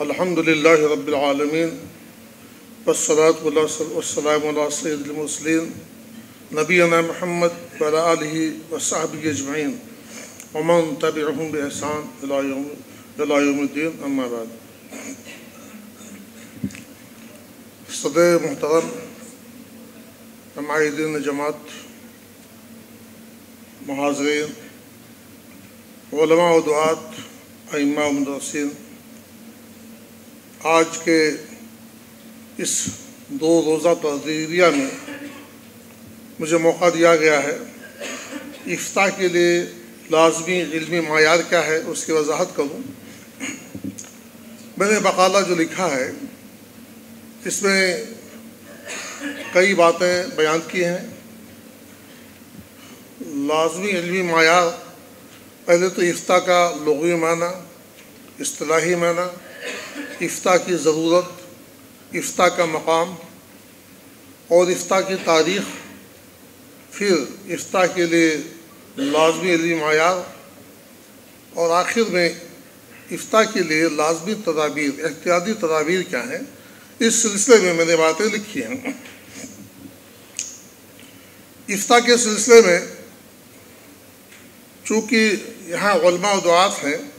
الحمد لله رب العالمين والصلاة والسلام على سيد المرسلين نبينا محمد وعلى آله وصحبه أجمعين ومن تبعهم بإحسان إلى يوم إلى يوم الدين أما بعد. صديق محترم معايدين جماعات محاضرين علماء ودعاة أئمة ومدرسين آج کے اس دو روزہ تحریریہ میں مجھے موقع دیا گیا ہے۔ افتاح کے لیے لازمی علمی معیار کیا ہے اس کی وضاحت کروں۔ میں نے بقالہ جو لکھا ہے، اس میں کئی باتیں بیان کی ہیں۔ لازمی علمی معیار، پہلے تو افتاح کا لغوی معنی، اصطلاحی معنی افتاح کی ضرورت، افتاح کا مقام اور افتاح کی تاریخ، پھر افتاح کے لیے لازمی علمی معیار اور آخر میں افتاح کے لیے لازمی تدابیر احتیاطی تدابیر کیا ہیں؟ اس سلسلے میں میں نے باتیں لکھی ہیں۔ افتاح کے سلسلے میں چونکہ یہاں علماء و دعات ہیں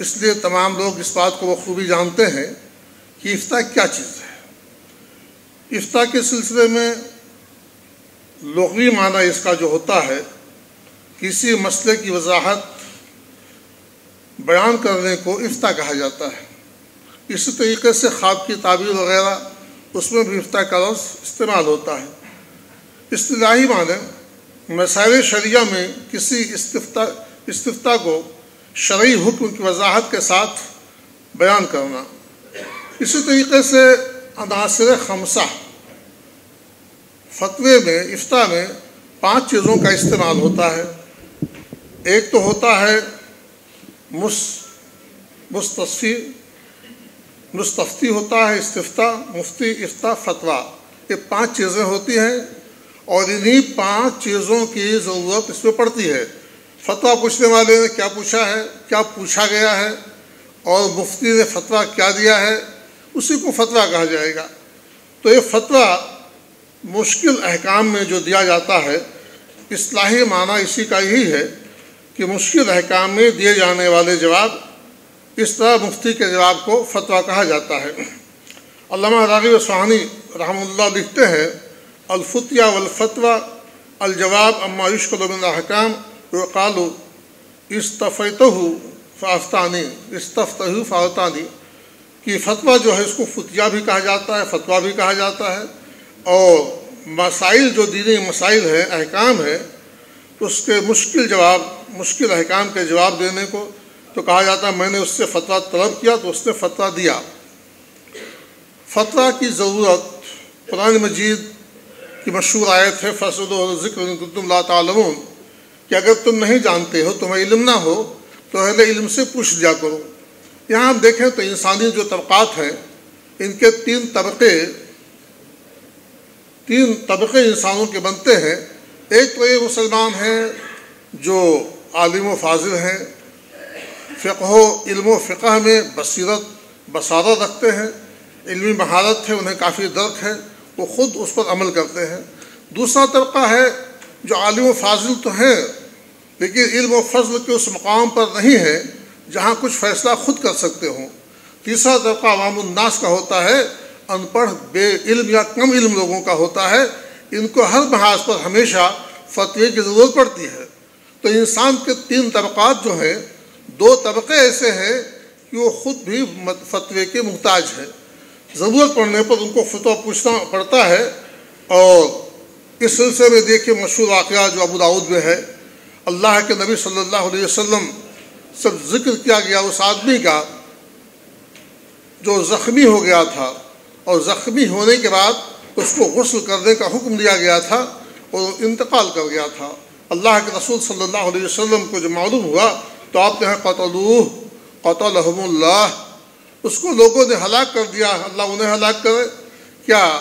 اس لیے تمام لوگ اس بات کو بخوبی جانتے ہیں کہ افتاح کیا چیز ہے۔ افتاح کے سلسلے میں لغوی معنی اس کا جو ہوتا ہے، کسی مسئلے کی وضاحت بیان کرنے کو افتاح کہا جاتا ہے۔ اسی طریقے سے خواب کی تعبیر وغیرہ، اس میں بھی افتاح کا لفظ استعمال ہوتا ہے۔ اصطلاحی معنی، مسائل شریعہ میں کسی استفتاح استفتاح کو شرعی حکم کی وضاحت کے ساتھ بیان کرنا۔ اسی طریقے سے عناصر خمسہ۔ فتوے میں، افتاح میں پانچ چیزوں کا استعمال ہوتا ہے۔ ایک تو ہوتا ہے مس مستصفی مستفتی ہوتا ہے استفتاح مفتی افتاح فتویٰ۔ یہ پانچ چیزیں ہوتی ہیں اور انہی پانچ چیزوں کی ضرورت اس میں پڑتی ہے۔ فتویٰ پوچھنے والے نے کیا پوچھا ہے؟ کیا پوچھا گیا ہے؟ اور مفتی نے فتویٰ کیا دیا ہے؟ اسی کو فتویٰ کہا جائے گا۔ تو یہ فتویٰ مشکل احکام میں جو دیا جاتا ہے، اصلاحی معنی اسی کا یہی ہے کہ مشکل احکام میں دیے جانے والے جواب اس طرح مفتی کے جواب کو فتویٰ کہا جاتا ہے۔ علامہ راغب سہانی رحم اللہ لکھتے ہیں الفتیہ والفتوہ الجواب اما یشکل من احکام وقالو استفیتہ فافتانی استفتہ فافتانی کہ فتویٰ جو ہے اس کو فتیہ بھی کہا جاتا ہے، فتویٰ بھی کہا جاتا ہے، اور مسائل جو دینی مسائل ہیں، احکام ہیں، اس کے مشکل جواب، مشکل احکام کے جواب دینے کو تو کہا جاتا ہے، میں نے اس سے فتویٰ طلب کیا تو اس نے فتویٰ دیا۔ فتویٰ کی ضرورت، قرآن مجید کی مشہور آیت ہے فصل و ذکر تم لا تعلمون۔ کہ اگر تم نہیں جانتے ہو، تمہیں علم نہ ہو، تو اہل علم سے پوچھ دیا کرو۔ یہاں ہم دیکھیں تو انسانی جو طبقات ہیں، ان کے تین طبقے تین طبقے انسانوں کے بنتے ہیں۔ ایک تو یہ مسلمان ہیں جو عالم و فاضل ہیں، فقہ و علم و فقہ میں بصیرت بصارت رکھتے ہیں۔ علمی مہارت ہے، انہیں کافی درک ہے، وہ خود اس پر عمل کرتے ہیں۔ دوسرا طبقہ ہے جو عالم و فاضل تو ہیں لیکن علم و فضل کے اس مقام پر نہیں ہے جہاں کچھ فیصلہ خود کر سکتے ہوں۔ تیسرا طبقہ عوام الناس کا ہوتا ہے، ان پڑھ، بے علم یا کم علم لوگوں کا ہوتا ہے۔ ان کو ہر محاذ پر ہمیشہ فتوے کی ضرورت پڑتی ہے۔ تو انسان کے تین طبقات جو ہیں، دو طبقے ایسے ہیں کہ وہ خود بھی فتوے کے محتاج ہیں۔ ضرورت پڑنے پر ان کو فتویٰ پوچھنا پڑتا ہے اور اس سلسلے میں دیکھیں مشہور واقعہ جو ابو داود میں ہے۔ اللہ کے نبی صلی اللہ علیہ وسلم سب ذکر کیا گیا اس آدمی کا جو زخمی ہو گیا تھا اور زخمی ہونے کے بعد اس کو غسل کرنے کا حکم دیا گیا تھا اور انتقال کر گیا تھا۔ اللہ کے رسول صلی اللہ علیہ وسلم کو جو معلوم ہوا تو آپ نے قتلوہ قتلہم اللہ۔ اس کو لوگوں نے ہلاک کر دیا۔ اللہ انہیں ہلاک کرے۔ کیا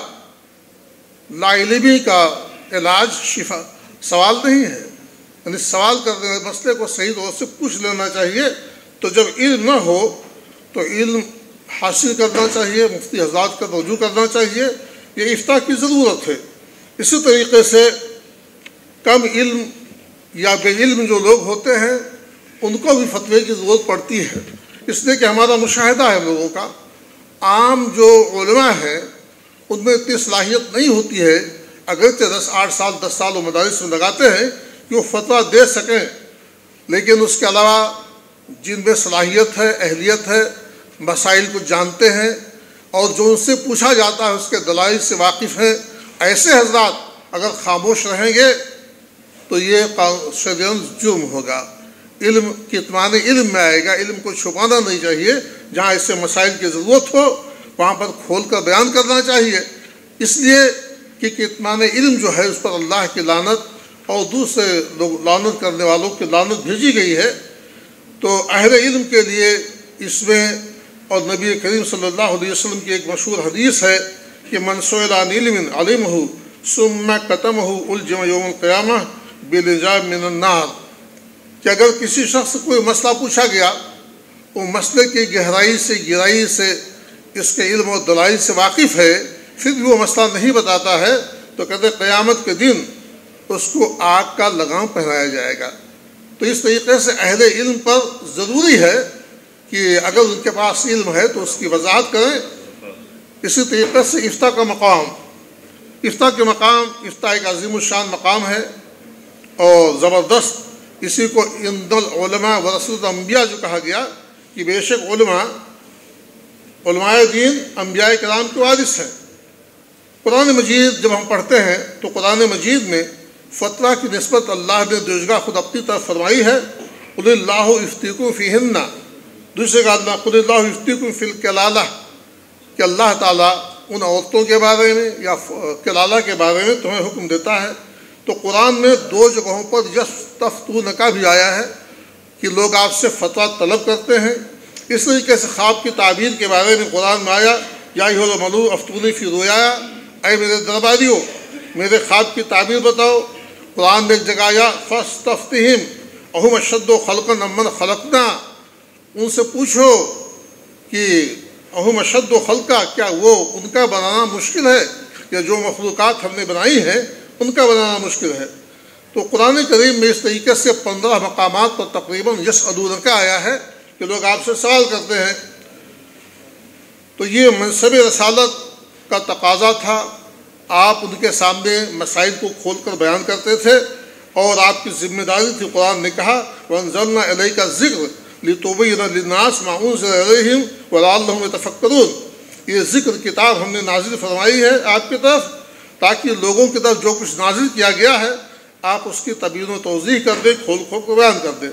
لا علمی کا علاج شفا، سوال نہیں ہے؟ یعنی سوال کرنے مسئلے کو صحیح طور سے پوچھ لینا چاہیے۔ تو جب علم نہ ہو، تو علم حاصل کرنا چاہیے، مفتی حضرات کا رجوع کرنا چاہیے۔ یہ افتا کی ضرورت ہے۔ اسی طریقے سے کم علم یا بے علم جو لوگ ہوتے ہیں، ان کو بھی فتوے کی ضرورت پڑتی ہے۔ اس لیے کہ ہمارا مشاہدہ ہے لوگوں کا۔ عام جو علماء ہیں، ان میں اتنی صلاحیت نہیں ہوتی ہے۔ اگرچہ دس آٹھ سال، دس سال وہ مدارس میں لگاتے ہیں کہ وہ فتویٰ دے سکیں؟ لیکن اس کے علاوہ جن میں صلاحیت ہے، اہلیت ہے، مسائل کو جانتے ہیں اور جو ان سے پوچھا جاتا ہے، اس کے دلائل سے واقف ہیں، ایسے حضرات اگر خاموش رہیں گے تو یہ شدین جرم ہوگا۔ علم کی اطمان علم میں آئے گا۔ علم کو چھپانا نہیں چاہیے۔ جہاں ایسے مسائل کی ضرورت ہو، وہاں پر کھول کر بیان کرنا چاہیے۔ اس لیے کہ اطمان علم جو ہے، اس پر اللہ کی لانت اور دوسرے لوگ لانت کرنے والوں کی لانت بھیجی گئی ہے، تو اہل علم کے لیے اس میں اور نبی کریم صلی اللہ علیہ وسلم کی ایک مشہور حدیث ہے کہ منصور علم علم ہو سم قتم ہو الجم یوم القیامہ بلجام من النار۔ کہ اگر کسی شخص کو کوئی مسئلہ پوچھا گیا، وہ مسئلے کی گہرائی سے گہرائی سے، اس کے علم و دلائی سے واقف ہے، پھر بھی وہ مسئلہ نہیں بتاتا ہے، تو کہتے قیامت کے دن اس کو آگ کا لگام پہنایا جائے گا۔ تو اس طریقے سے اہل علم پر ضروری ہے کہ اگر ان کے پاس علم ہے تو اس کی وضاحت کریں۔ اسی طریقے سے افتا کا مقام۔ افتا کے مقام افتا ایک عظیم الشان مقام ہے۔ اور زبردست اسی کو اند العلماء و رسول الانبیاء جو کہا گیا کہ بے شک علماء علماء دین، انبیاء کرام کے وارث ہیں۔ قرآن مجید جب ہم پڑھتے ہیں تو قرآن مجید میں فتویٰ کی نسبت اللہ نے دوجگاہ خود اپنی طرف فرمائی ہے، قل اللہ افطیق فی ہننا دوسرے کا اللہ قل اللہ افطیق فی الکلالہ۔ کہ اللہ تعالیٰ ان عورتوں کے بارے میں یا کلالہ کے بارے میں تمہیں حکم دیتا ہے۔ تو قرآن میں دو جگہوں پر یس تفتون کا بھی آیا ہے کہ لوگ آپ سے فتویٰ طلب کرتے ہیں۔ اس طریقے سے خواب کی تعبیر کے بارے میں قرآن میں آیا، یا ہو ملو افتونی فی رویا اے میرے درباریوں میرے خواب کی تعبیر بتاؤ۔ قرآن میں ایک جگہ فس اہم اشد و خلق نمن خلقنا۔ ان سے پوچھو کہ اہم اشد و خلقہ کیا وہ ان کا بنانا مشکل ہے؟ یا جو مخلوقات ہم نے بنائی ہیں، ان کا بنانا مشکل ہے؟ تو قرآن کریم میں اس طریقے سے پندرہ مقامات پر تقریباً یس ادور کا آیا ہے کہ لوگ آپ سے سوال کرتے ہیں۔ تو یہ منصب رسالت کا تقاضا تھا۔ آپ ان کے سامنے مسائل کو کھول کر بیان کرتے تھے اور آپ کی ذمہ داری تھی، قرآن نے کہا ونزلنا ضلع علیہ کا ذکر لناس معاون سے علیہم و یہ ذکر کتاب ہم نے نازل فرمائی ہے آپ کی طرف، تاکہ لوگوں کی طرف جو کچھ نازل کیا گیا ہے، آپ اس کی تبیین و توضیح کر دیں، کھول کھول کو بیان کر دیں۔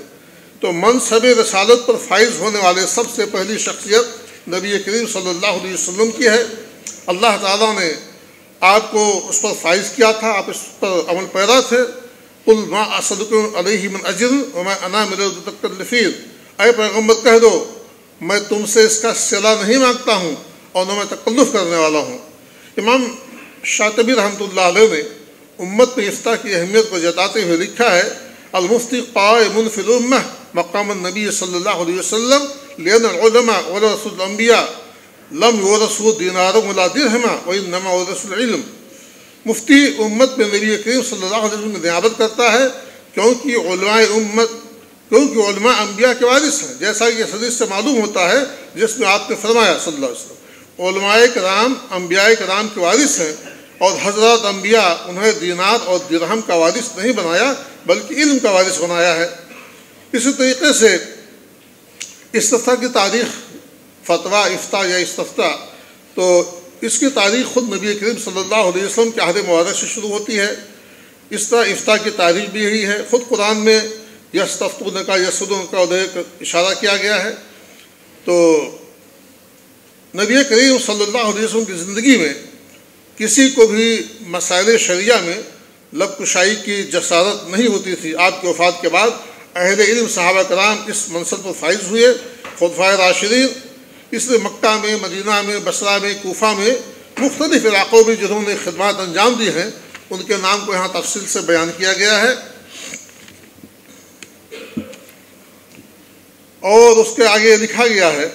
تو منصب رسالت پر فائز ہونے والے سب سے پہلی شخصیت نبی کریم صلی اللہ علیہ وسلم کی ہے۔ اللہ تعالیٰ نے آپ کو اس پر فائز کیا تھا، آپ اس پر عمل پیدا تھے۔ ما اسدکم علیہ من اجر وما انا ملفیر اے پیغمبر، کہہ دو، میں تم سے اس کا صلاح نہیں مانگتا ہوں اور نہ میں تکلف کرنے والا ہوں۔ امام شاطبی رحمۃ اللہ علیہ نے امت میں افطا کی اہمیت کو جتاتے ہوئے لکھا ہے، المفتی قائم فی الامہ مقام النبی صلی اللہ علیہ وسلم، لین العلماء ورسول الانبیاء۔ لم ورسول دینار ولا درہما وانما ورسول العلم. مفتی امت میں نبی کریم صلی اللہ علیہ وسلم نیابت کرتا ہے کیونکہ علماء امت کیونکہ علماء انبیاء کے وارث ہیں، جیسا کہ حدیث سے معلوم ہوتا ہے، جس میں آپ نے فرمایا صلی اللہ علیہ وسلم، علماء کرام، انبیاء کرام کے وارث ہیں اور حضرت انبیاء انہیں دینار اور درہم کا وارث نہیں بنایا، بلکہ علم کا وارث بنایا ہے۔ اسی طریقے سے استفتا کی تاریخ فتویٰ افتا یا استفتا تو اس کی تاریخ خود نبی کریم صلی اللہ علیہ وسلم کے عہد معاہدہ سے شروع ہوتی ہے۔ اس طرح افتا کی تاریخ بھی یہی ہے۔ خود قرآن میں یس تفتون کا یسدون کا اشارہ کیا گیا ہے۔ تو نبی کریم صلی اللہ علیہ وسلم کی زندگی میں کسی کو بھی مسائل شریعہ میں لب کشائی کی جسارت نہیں ہوتی تھی۔ آپ کے وفات کے بعد اہل علم، صحابہ کرام اس منصب پر فائز ہوئے۔ خطفۂ راشدین اس لیے مکہ میں، مدینہ میں، بصرہ میں، کوفہ میں مختلف علاقوں میں جنہوں نے خدمات انجام دی ہیں، ان کے نام کو یہاں تفصیل سے بیان کیا گیا ہے۔ اور اس کے آگے لکھا گیا ہے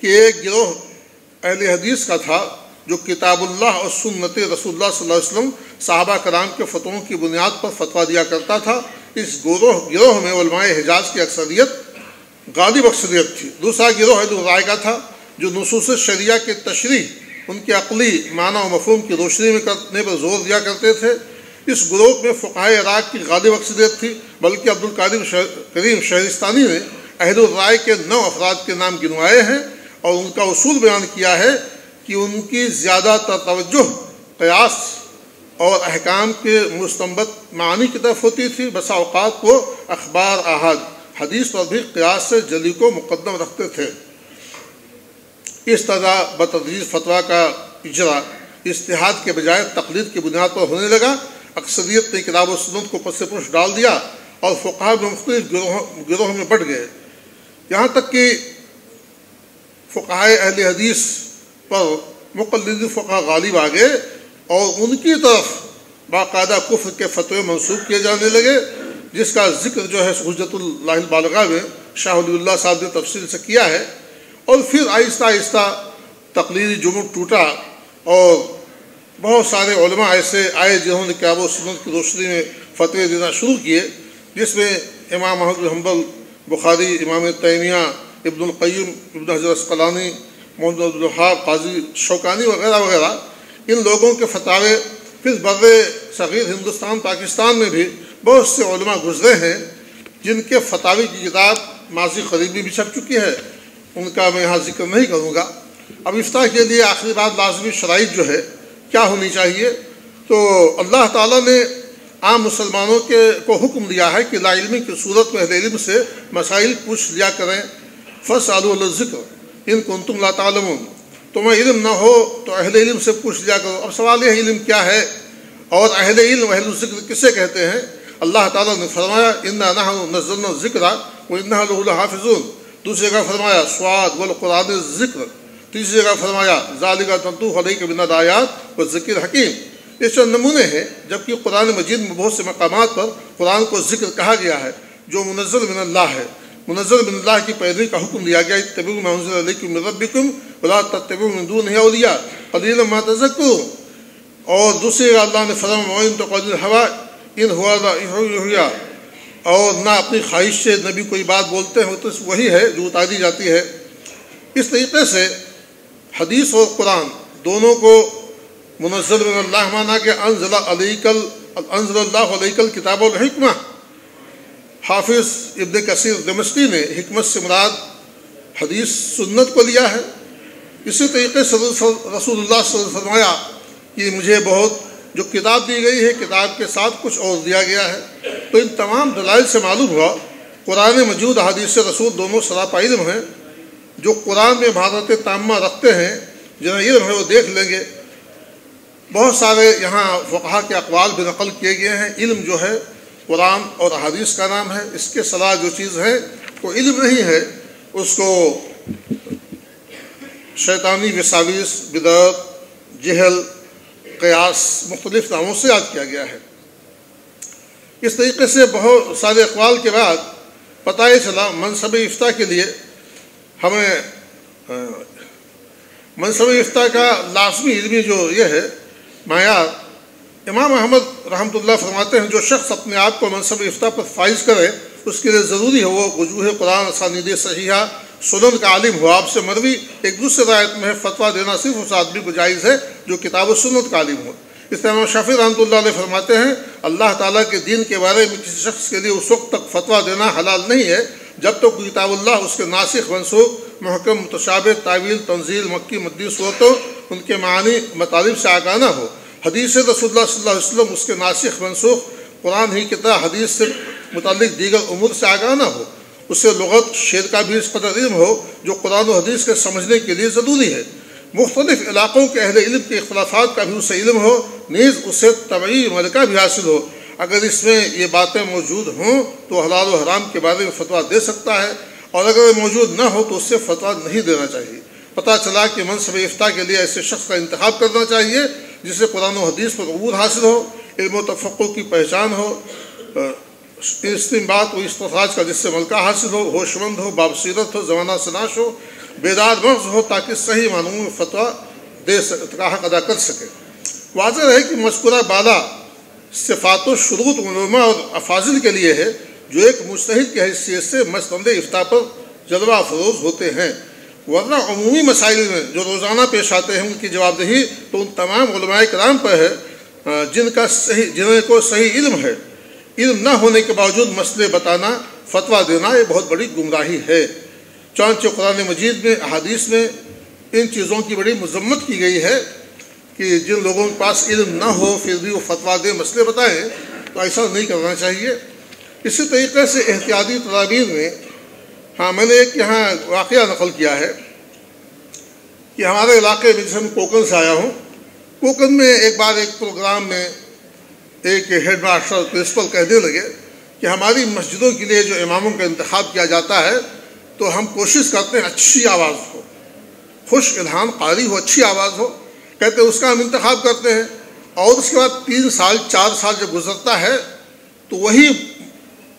کہ ایک گروہ اہل حدیث کا تھا، جو کتاب اللہ اور سنت رسول اللہ صلی اللہ علیہ وسلم صحابہ کرام کے فتووں کی بنیاد پر فتویٰ دیا کرتا تھا۔ اس گروہ گروہ میں علماء حجاز کی اکثریت غالب اکثریت تھی۔ دوسرا گروہ عید الرائے کا تھا، جو نصوص شریعہ کے تشریح، ان کے عقلی معنی و مفہوم کی روشنی میں کرنے پر زور دیا کرتے تھے۔ اس گروہ میں فقائے عراق کی غالب اکثریت تھی، بلکہ عبد القادر کریم شہرستانی نے عہد الرائے کے نو افراد کے نام گنوائے ہیں اور ان کا اصول بیان کیا ہے کہ ان کی زیادہ تر توجہ قیاس اور احکام کے مستمت معنی کی طرف ہوتی تھی۔ بسا اوقات وہ اخبار احاد حدیث پر بھی قیاس سے جلی کو مقدم رکھتے تھے۔ اس طرح بتدریج فتویٰ کا اجرا اشتہاد کے بجائے تقلید کی بنیاد پر ہونے لگا۔ اکثریت نے کتاب و سنت کو پس پش ڈال دیا اور فقہ میں مختلف گروہ گروہ میں بڑھ گئے۔ یہاں تک کہ فقہ اہل حدیث پر مقلد فقہ غالب آ گئے اور ان کی طرف باقاعدہ کفر کے فتوے منسوخ کیے جانے لگے۔ جس کا ذکر جو ہے حجت اللہ البالغہ میں شاہ ولی اللہ صاحب نے تفصیل سے کیا ہے، اور پھر آہستہ آہستہ تقلیدی جمع ٹوٹا اور بہت سارے علماء ایسے آئے جنہوں نے کیا و سنت کی روشنی میں فتوے دینا شروع کیے، جس میں امام محمد الحمبل بخاری، امام تیمیہ، ابن القیم، ابن حضرت اسقلانی، محمد الحاب قاضی شوکانی وغیرہ وغیرہ، ان لوگوں کے فتوے پھر بر صغیر ہندوستان، پاکستان میں بھی بہت سے علماء گزرے ہیں جن کے فتوی کی کتاب ماضی قریبی بھی چھپ چکی ہے۔ ان کا میں یہاں ذکر نہیں کروں گا۔ اب افطار کے لیے آخری بات لازمی شرائط جو ہے، کیا ہونی چاہیے؟ تو اللہ تعالیٰ نے عام مسلمانوں کے کو حکم دیا ہے کہ لا علمی کی صورت میں اہل علم سے مسائل پوچھ لیا کریں۔ فص ذکر ان کو تم لا تعلم تمہیں علم نہ ہو تو اہل علم سے پوچھ لیا کرو۔ اب سوال یہ علم کیا ہے؟ اور اہل علم اہل ذکر کسے کہتے ہیں؟ اللہ تعالیٰ نے فرمایا ان نزل ذکر وہ انَََََََََََََََََََََََََََََََََََََََََََََََََََََََََََََََََََََََََََََََ ذکر دوسری جگہ فرمایا، سواد والقرآن ذکر تیسری جگہ فرمایا ظالقہ تنطوخ علیہ کے بنا دایات و ذکر حکیم یہ چند نمونے ہیں، جبکہ قرآن مجید میں بہت سے مقامات پر قرآن کو ذکر کہا گیا ہے، جو منزل من اللہ ہے۔ منزل من اللہ کی پیروی کا حکم دیا گیا طبی منزل علیکم ربکم ولا تتبعوا من دون اولیاء قلیلا ما تذکرون۔ اور دوسری اللہ نے فرما معین تو قدر ہوا ان ہوا اور نہ اپنی خواہش سے نبی کوئی بات بولتے ہیں تو وہی ہے جو اتاری جاتی ہے۔ اس طریقے سے حدیث اور قرآن دونوں کو منزل من اللہ مانا کہ انزل علیکل انزل اللہ علیکل کتاب الحکمہ حافظ ابن کثیر دمشقی نے حکمت سے مراد حدیث سنت کو لیا ہے۔ اسی طریقے سے رسول اللہ صلی اللہ علیہ وسلم فرمایا کہ مجھے بہت جو کتاب دی گئی ہے، کتاب کے ساتھ کچھ اور دیا گیا ہے۔ تو ان تمام دلائل سے معلوم ہوا، قرآن مجود حدیث رسول دونوں سراپا علم ہیں۔ جو قرآن میں بھارت تامہ رکھتے ہیں جنہیں علم ہے وہ دیکھ لیں گے۔ بہت سارے یہاں فقہ کے اقوال بھی نقل کیے گئے ہیں۔ علم جو ہے، قرآن اور حدیث کا نام ہے۔ اس کے صلاح جو چیز ہے، وہ علم نہیں ہے۔ اس کو شیطانی وساویس، بدعت، جہل قیاس مختلف ناموں سے یاد کیا گیا ہے۔ اس طریقے سے بہت سارے اقوال کے بعد پتہ یہ چلا منصب افتاح کے لیے ہمیں منصب افتاح کا لازمی علمی جو یہ ہے، معیار امام احمد رحمۃ اللہ فرماتے ہیں، جو شخص اپنے آپ کو منصب افتاح پر فائز کرے، اس کے لیے ضروری ہے وہ وجوہ قرآن اساند صحیحہ سنن کا عالم ہو، آپ سے مروی ایک دوسرے رایت میں فتویٰ دینا صرف اس آدمی کو جائز ہے جو کتاب و سنت کا عالم ہو۔ اس طرح امام شافی رحمۃ اللہ علیہ فرماتے ہیں، اللہ تعالیٰ کے دین کے بارے میں کسی شخص کے لیے اس وقت تک فتویٰ دینا حلال نہیں ہے، جب تک کتاب اللہ، اس کے ناسخ منسوخ محکم متشاب تعویل، تنزیل، مکی مدی صورتوں، ان کے معنی مطالب سے آگاہ نہ ہو۔ حدیث رسول اللہ صلی اللہ علیہ وسلم اس کے ناسخ منسوخ، قرآن ہی طرح حدیث سے متعلق دیگر امور سے آگاہ نہ ہو۔ اس سے لغت، شعر کا بھی اس قدر علم ہو جو قرآن و حدیث کے سمجھنے کے لیے ضروری ہے۔ مختلف علاقوں کے اہل علم کے اختلافات کا بھی اسے علم ہو، نیز اسے طبعی ملکہ بھی حاصل ہو۔ اگر اس میں یہ باتیں موجود ہوں تو حلال و حرام کے بارے میں فتویٰ دے سکتا ہے، اور اگر موجود نہ ہو تو اس سے فتویٰ نہیں دینا چاہیے۔ پتہ چلا کہ منصب افتاح کے لیے ایسے شخص کا انتخاب کرنا چاہیے جسے قرآن و حدیث پر عبور حاصل ہو، علم و تفقع کی پہچان ہو۔ استعمال و استخراج کا جس سے ملکہ حاصل ہو، ہوش مند ہو بابصیرت ہو، زمانہ سناش ہو بیدار مغز ہو، تاکہ صحیح معنوں میں فتویٰ دے کا حق ادا کر سکے۔ واضح ہے کہ مذکورہ بالا صفات و شروط علماء اور افاظل کے لیے ہے، جو ایک مستحد کی حیثیت سے مستند افتا پر جلوہ افروز ہوتے ہیں۔ ورنہ عمومی مسائل میں جو روزانہ پیش آتے ہیں، ان کی جواب دہی تو ان تمام علماء کرام پر ہے جن کا صحیح جنہیں کو صحیح علم ہے۔ علم نہ ہونے کے باوجود مسئلے بتانا، فتویٰ دینا یہ بہت بڑی گمراہی ہے۔ چانچہ قرآن مجید میں، احادیث میں ان چیزوں کی بڑی مذمت کی گئی ہے کہ جن لوگوں کے پاس علم نہ ہو، پھر بھی وہ فتویٰ دیں مسئلے بتائیں، تو ایسا نہیں کرنا چاہیے۔ اسی طریقے سے احتیاطی تدابیر میں ہاں میں نے ایک یہاں واقعہ نقل کیا ہے کہ ہمارے علاقے میں، جیسے میں کوکن سے آیا ہوں، کوکن میں ایک بار ایک پروگرام میں ایک ہیڈ ماسٹر پرنسپل کہنے لگے کہ ہماری مسجدوں کے لیے جو اماموں کا انتخاب کیا جاتا ہے، تو ہم کوشش کرتے ہیں اچھی آواز ہو۔ خوش الہام، قاری ہو، اچھی آواز ہو۔ کہتے ہیں اس کا ہم انتخاب کرتے ہیں۔ اور اس کے بعد تین سال، چار سال جب گزرتا ہے، تو وہی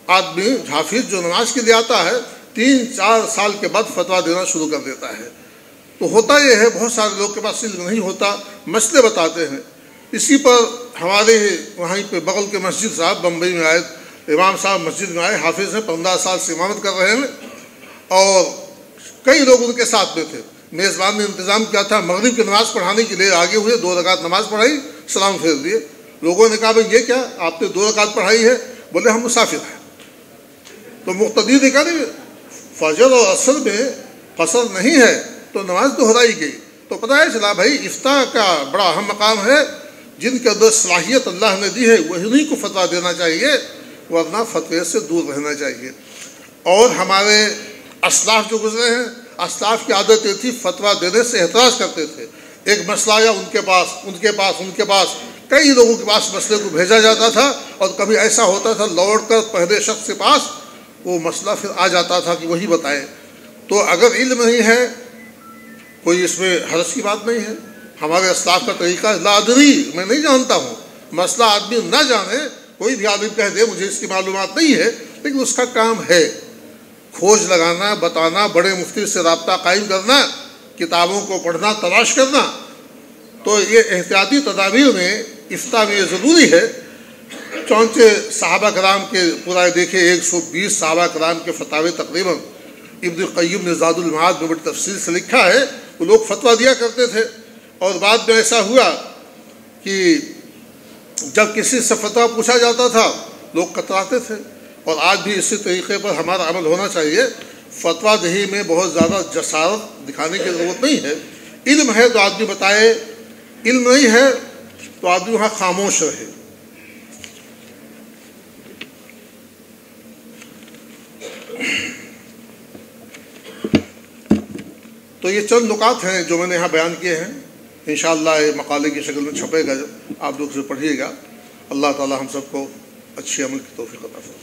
آدمی، حافظ جو نماز کے لیے آتا ہے، تین، چار سال کے بعد فتویٰ دینا شروع کر دیتا ہے۔ تو ہوتا یہ ہے، بہت سارے لوگ کے پاس علم نہیں ہوتا، مسئلے بتاتے ہیں۔ اسی پر ہمارے وہیں پہ بغل کے مسجد صاحب، بمبئی میں آئے، امام صاحب مسجد میں آئے، حافظ ہیں، پندرہ سال سے امامت کر رہے ہیں اور کئی لوگ ان کے ساتھ میں تھے میزبان نے انتظام کیا تھا، مغرب کی نماز پڑھانے کے لیے آگے ہوئے، دو رکعت نماز پڑھائی، سلام پھیر دیے لوگوں نے کہا، بھائی، یہ کیا؟ آپ نے دو رکعت پڑھائی ہے؟ بولے، ہم مسافر ہیں۔ تو مقتدی نے کہا، نہیں، فجر اور اصل میں قصر نہیں ہے تو نماز دہرائی گئی۔ تو پتہ ہے چلا بھائی افتا کا بڑا اہم مقام ہے۔ جن کے اندر صلاحیت اللہ نے دی ہے وہی کو فتویٰ دینا چاہیے، ورنہ فتوے سے دور رہنا چاہیے۔ اور ہمارے اسلاف جو گزرے ہیں، اسلاف کی عادت یہ تھی، فتویٰ دینے سے احتراج کرتے تھے۔ ایک مسئلہ یا ان کے پاس، ان کے پاس، ان کے پاس۔ کئی لوگوں کے پاس مسئلے کو بھیجا جاتا تھا اور کبھی ایسا ہوتا تھا، لوٹ کر پہلے شخص کے پاس وہ مسئلہ پھر آ جاتا تھا کہ وہی بتائیں۔ تو اگر علم نہیں ہے، کوئی اس میں حرض کی بات نہیں ہے۔ ہمارے اسلاف کا طریقہ لادری میں نہیں جانتا ہوں۔ مسئلہ آدمی نہ جانے، کوئی بھی آدمی کہہ دے، مجھے اس کی معلومات نہیں ہے، لیکن اس کا کام ہے۔ کھوج لگانا، بتانا، بڑے مفتی سے رابطہ قائم کرنا، کتابوں کو پڑھنا، تلاش کرنا۔ تو یہ احتیاطی تدابیر میں افتا میں یہ ضروری ہے۔ چونچہ صحابہ کرام کے پورا دیکھے، ایک سو بیس صحابہ کرام کے فتح تقریباً ابن القیم نے زاد المعاد میں بڑی تفصیل سے لکھا ہے۔ وہ لوگ فتویٰ دیا کرتے تھے۔ اور بعد میں ایسا ہوا کہ جب کسی سے فتویٰ پوچھا جاتا تھا، لوگ کتراتے تھے، اور آج بھی اسی طریقے پر ہمارا عمل ہونا چاہیے۔ فتویٰ دہی میں بہت زیادہ جسارت دکھانے کی ضرورت نہیں ہے۔ علم ہے تو آدمی بتائے، علم نہیں ہے تو آدمی وہاں خاموش رہے۔ تو یہ چند نکات ہیں جو میں نے یہاں بیان کیے ہیں۔ انشاءاللہ یہ مقالے کی شکل میں چھپے گا، آپ لوگ سے پڑھیے گا۔ اللہ تعالی ہم سب کو اچھی عمل کی توفیق عطا فرمائے۔